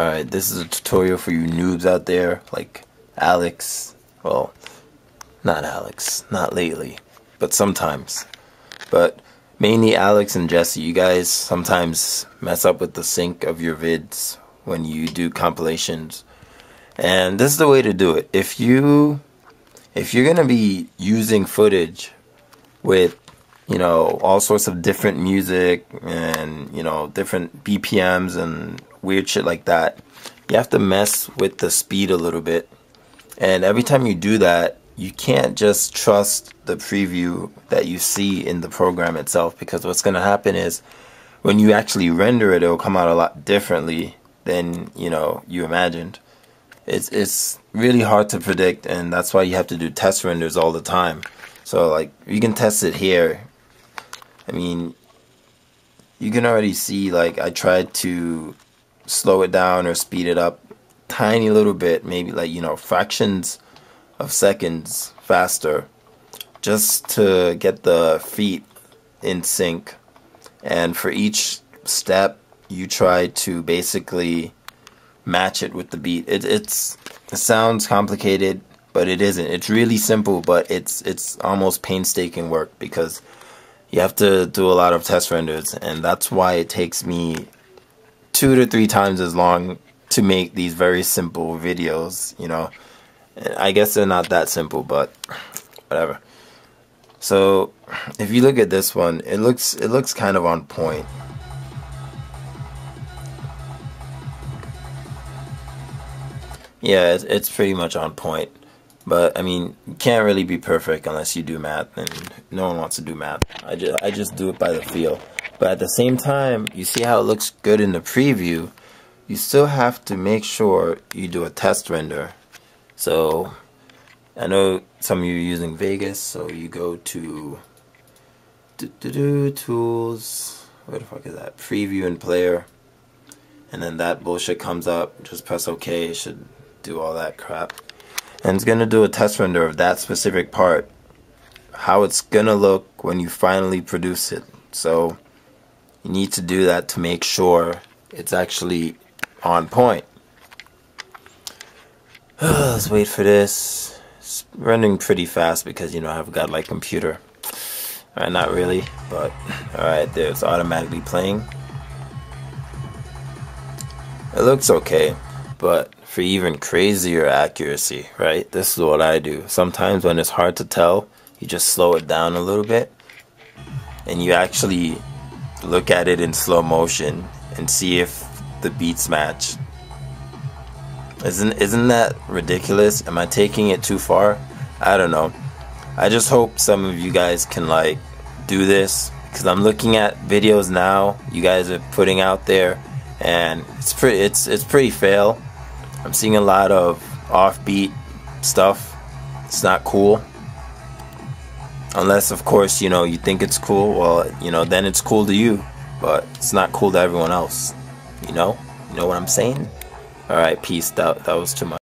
Alright, this is a tutorial for you noobs out there, like Alex. Well, not Alex, not lately, but sometimes. But mainly Alex and Jesse, you guys sometimes mess up with the sync of your vids when you do compilations. And this is the way to do it. If you if you're gonna be using footage with you know all sorts of different music and you know different BPMs and weird shit like that, you have to mess with the speed a little bit. And every time you do that, you can't just trust the preview that you see in the program itself because what's going to happen is when you actually render it, it'll come out a lot differently than you know you imagined. It's it's really hard to predict, and that's why you have to do test renders all the time. So like you can test it here. I mean, you can already see like I tried to slow it down or speed it up tiny little bit, maybe like, you know, fractions of seconds faster just to get the feet in sync. And for each step, you try to basically match it with the beat. It, it's it sounds complicated, but it isn't. It's really simple, but it's it's almost painstaking work because you have to do a lot of test renders, and that's why it takes me two to three times as long to make these very simple videos, you know. I guess they're not that simple, but whatever. So, if you look at this one, it looks it looks kind of on point. Yeah, it's, it's pretty much on point. But I mean, you can't really be perfect unless you do math, and no one wants to do math. I just I just do it by the feel. But at the same time, you see how it looks good in the preview. You still have to make sure you do a test render. So I know some of you are using Vegas, so you go to do, do, do, tools. Where the fuck is that? Preview and player. And then that bullshit comes up. Just press OK. It should do all that crap. And it's gonna do a test render of that specific part. How it's gonna look when you finally produce it. So you need to do that to make sure it's actually on point. Let's wait for this. It's running pretty fast because you know I've got like computer. Alright, not really, but alright, there it's automatically playing. It looks okay, but for even crazier accuracy, right? This is what I do. Sometimes when it's hard to tell, you just slow it down a little bit and you actually look at it in slow motion and see if the beats match. Isn't isn't that ridiculous? Am I taking it too far? I don't know. I just hope some of you guys can like do this because I'm looking at videos now you guys are putting out there and it's pretty it's it's pretty fail. I'm seeing a lot of offbeat stuff. It's not cool. Unless, of course, you know, you think it's cool. Well, you know, then it's cool to you. But it's not cool to everyone else. You know? You know what I'm saying? Alright, peace. That, that was too much.